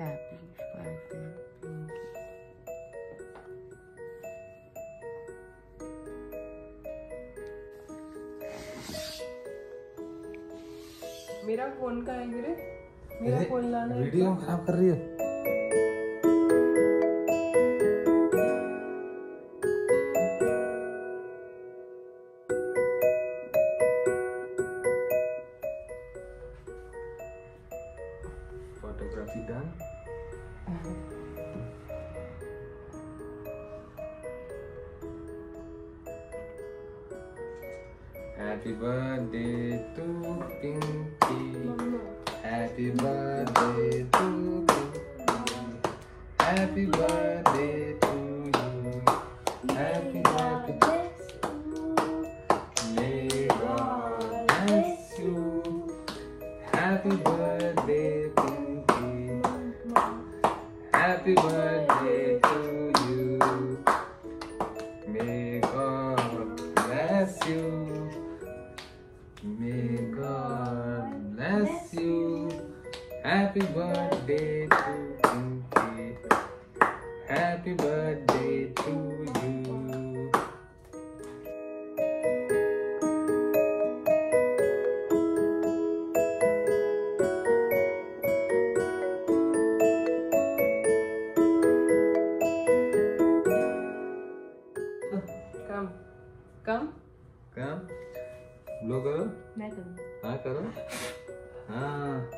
happy, vibrant, being. मेरा phone का है मेरा फोन लाना वीडियो खराब कर रही है fotografi dan Happy birthday to Pinky Happy birthday to Pinky Happy birthday to you Happy happy May God bless you Happy birthday Happy birthday to you, Happy birthday to you. Come. Come. Come. Blow करो मैं करूं हाँ करो हाँ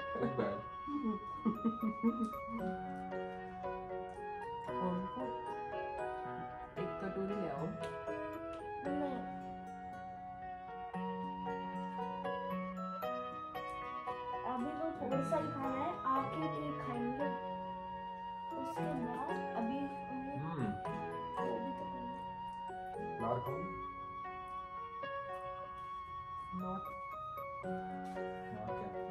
समोसा ही खाना है आके cake खाएंगे उसके बाद अभी हम्म वो भी तो खाएंगे मार खाऊं मार क्या